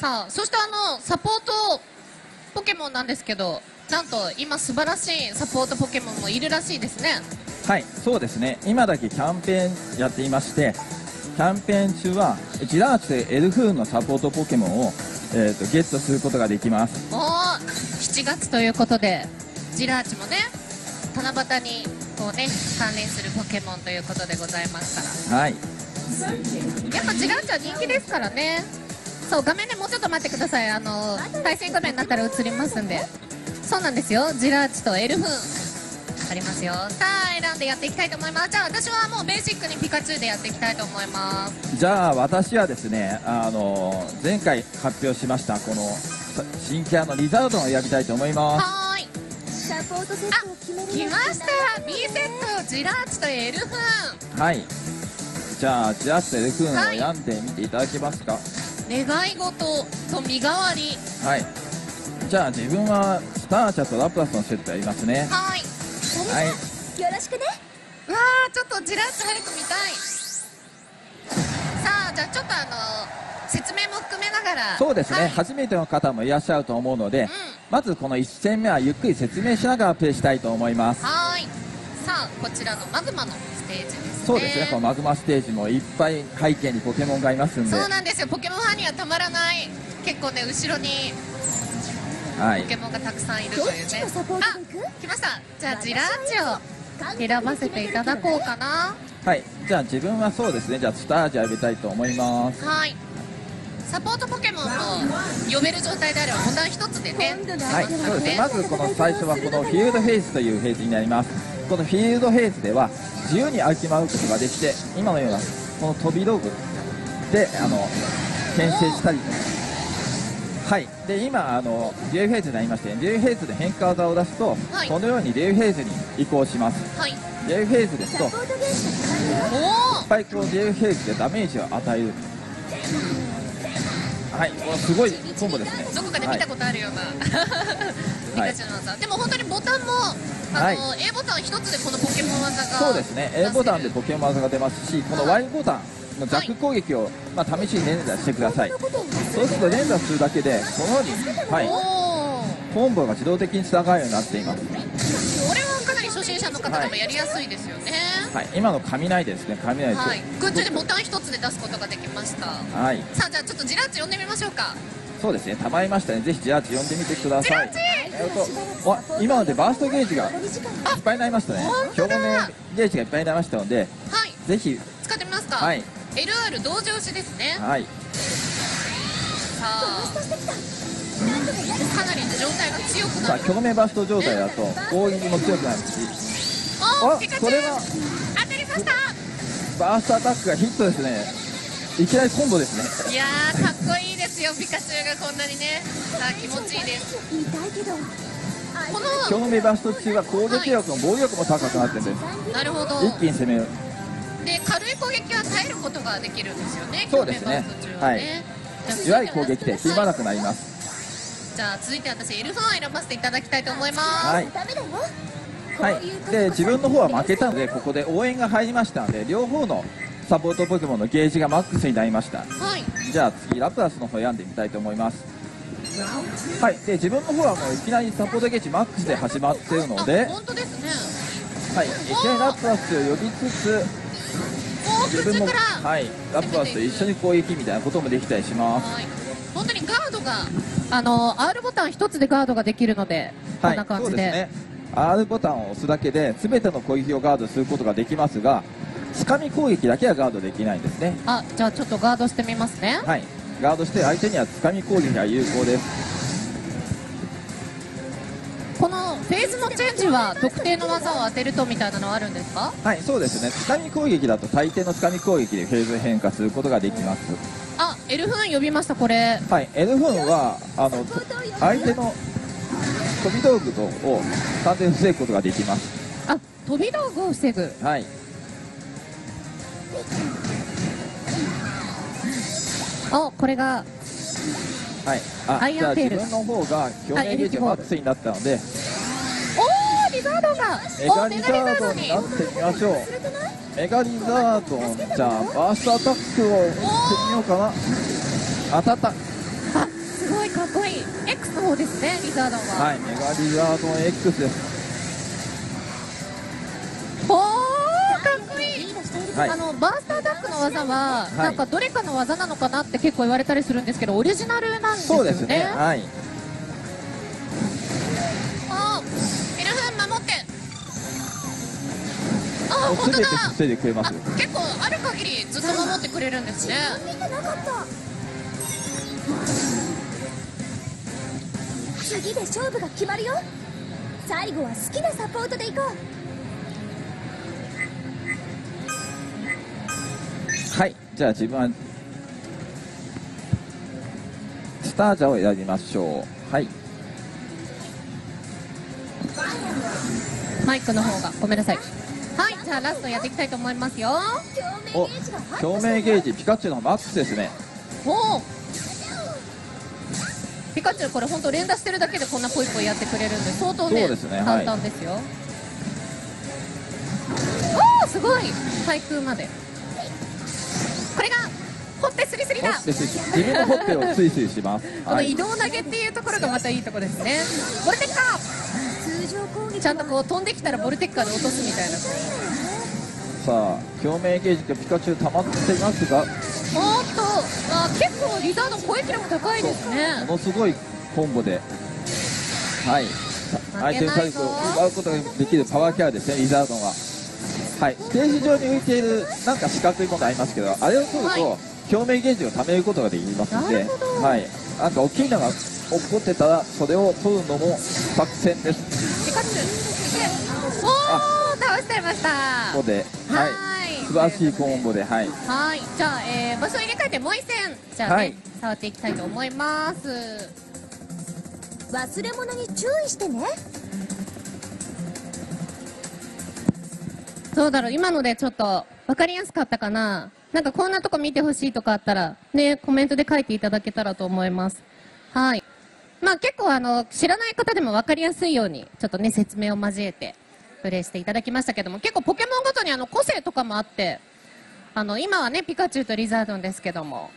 さあそしてあのサポートポケモンなんですけどなんと今素晴らしいサポートポケモンもいるらしいですね。はいそうですね。今だけキャンペーンやっていましてキャンペーン中はジラーチとエルフーンのサポートポケモンを、えーとゲットすることができます。おお7月ということでジラーチもね七夕にこうね関連するポケモンということでございますかはい。らやっぱジラーチは人気ですからねそう画面でもうちょっと待ってください。あの対戦画面になったら映りますんで。そうなんですよ。ジラーチとエルフーン。ありますよ。さあ選んでやっていきたいと思います。じゃあ私はもうベーシックにピカチュウでやっていきたいと思います。じゃあ私はですねあの前回発表しましたこのさ新キャラのリザードンを選びたいと思います。はーい。サポートセットを決める来ました。B セットジラーチとエルフーン。はい。じゃあジラーチとエルフーンを選んでみていただけますか願い事と身代わり。はい。じゃあ自分はスターチャとラプラスのセットやりますね。はい。はい。よろしくね。うわーちょっとジラッと早く見たい。さあじゃあちょっとあの説明も含めながら。そうですね、はい。初めての方もいらっしゃると思うので、うん。まずこの1戦目はゆっくり説明しながらプレイしたいと思います。はーいさあこちらのマグマのステージですね。そうですね。このマグマステージもいっぱい背景にポケモンがいますんで。そうなんですよ。ポケモンファンにはたまらない結構ね後ろにはい。ポケモンがたくさんいるというね。ちのサポートで行くあ来ました。じゃあジラーチを選ばせていただこうかな。はい。じゃあ自分はそうですね。じゃあスタージあげたいと思います。はいサポートポケモンも呼べる状態であればボタン一つでねはいそうですね。まずこの最初はこのフィールドフェイズというフェーズになります。このフィールドフェーズでは自由に歩き回ることができて今のようなこの飛び道具であの牽制したり。はい。で今あのデュエルフェーズになりましてデュエルフェーズで変化技を出すと、はい。このようにデュエルフェーズに移行します。はい。デュエルフェーズですといっサポートゲームがおおぱいこうデュエルフェーズでダメージを与えるはいすごいコンボですね。どこかで見たことあるような、ピはい。カチュウの技。でも本当にボタンもあの、はい。A ボタン一つでこのポケモン技が。そうですね。A ボタンでポケモン技が出ますしこのはい Y ボタンのジャック攻撃を、まあ、試しに連打してください。そうすると連打するだけでこのように、はい、おコンボが自動的につながるようになっています、り初心者の方でもやりやすいですよね。はい、今の雷ですね。雷とはい、空中でボタン一つで出すことができました。はい。さあじゃあちょっとジラッチ呼んでみましょうか。そうですね。たまりましたね。ぜひジラッチ呼んでみてください。ジラッチえっとわ今のでバーストゲージがいっぱいになりましたね。本当だ。表面ゲージがいっぱいになりましたのではい。ぜひ。使ってみますか、はい。LR 同時押しですね。はい。さあかなり状態が強くさあなる表面バースト状態だと攻撃も強くなるし。あおピカチュウこれは当たりました。バーストアタックがヒットですね。いきなりコンボですね。いやーかっこいいですよピカチュウがこんなにね。さあ気持ちいいです。この表面バースト中は攻撃力も防御力も高くなってるんです。なるほど。一気に攻めるで軽い攻撃は耐えることができるんですよねそうですね。ね。じゃあ弱い攻撃でひまなくなりますじゃあ続いて私エルファンを選ばせていただきたいと思います、はい。はい。で自分の方は負けたのでここで応援が入りましたので両方のサポートポケモンのゲージがマックスになりました。はい。じゃあ次ラプラスの方選んでみたいと思います。はい。で自分の方はもういきなりサポートゲージマックスで始まってるのであ本当ですね。はい。いきなりラプラスを呼びつつ自分もはい。ラプラスと一緒に攻撃みたいなこともできたりします。はい本当にガードがあの R ボタン一つでガードができるのでこんな感じで,、そうですね。R ボタンを押すだけで全ての攻撃をガードすることができますがつかみ攻撃だけはガードできないんですね。あじゃあちょっとガードしてみますね。はい。ガードして相手にはつかみ攻撃が有効です。このフェーズのチェンジは特定の技を当てるとみたいなのはあるんですか？はいそうですね。つかみ攻撃だと大抵のつかみ攻撃でフェーズ変化することができます。あエルフーン呼びましたこれ。はい N フンはあのと相手の飛び道具を完全に防ぐことができます。あ飛び道具を防ぐ。はい。おこれがはい。あアイアンテール。じゃあ自分の方が表面ゲージがマックスになったので。おーリザードが。おメガリザザードになってみましょうメガリザードじゃあバーストアタックを打ってみようかな。当たった。あすごいかっこいい。X の方ですねリザードンは、はいメガリザードン X です。おーかっこいい。はい。あのバーストアタックの技は、い。なんかどれかの技なのかなって結構言われたりするんですけどオリジナルなんですよね。そうですね。はいあーもう本当だ。全て防いでくれますあ結構ある限りずっと守ってくれるんですね。見てなかった次で勝負が決まるよ。最後は好きなサポートでいこはいじゃあ自分はスタージャーを選びましょう。はい。マイクの方がごめんなさいはいじゃあラストやっていきたいと思いますよ。う共お鳴ゲージが入表面ゲージピカチュウのマックスですね。おおピカチュウこれ本当連打してるだけでこんなポイポイやってくれるんで相当ねそうですねはい。簡単ですよ、おおすごい。対空まで。これがほっぺスリスリだ。自分のほっぺをスイスイします。このはい。移動投げっていうところがまたいいところですね。ボルテッちゃんとこう飛んできたらボルテッカーで落とすみたいな。さあ表面ゲージがピカチュウ溜まっていますが。おーっとあ結構リザードン攻撃力高いですね。ものすごいコンボで。はい。相手の体力を奪うことができるパワーキャラですねリザードンは。はい。ステージ上に浮いているなんか四角いものありますけどあれを取るはい。と表面ゲージを貯めることができますので。なるほど。はい。なんか大きいのが起こってたらそれを取るのも作戦です。ピカチュウおお倒しちゃいました。ここで。ははい。い素晴らしいコンボではい。はい。じゃあ、えー場所入れ替えてもう一戦じゃあね、はい。触っていきたいと思います。忘れ物に注意してね。どうだろう？今のでちょっと分かりやすかったかな？なんかこんなとこ見てほしいとかあったらねコメントで書いていただけたらと思います。はいまあ結構あの知らない方でも分かりやすいようにちょっとね説明を交えてプレイしていただきましたけども結構ポケモンごとにあの個性とかもあってあの今はねピカチュウとリザードンですけども。